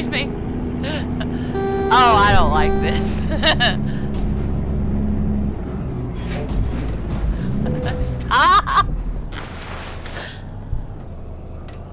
Excuse me. oh, I don't like this.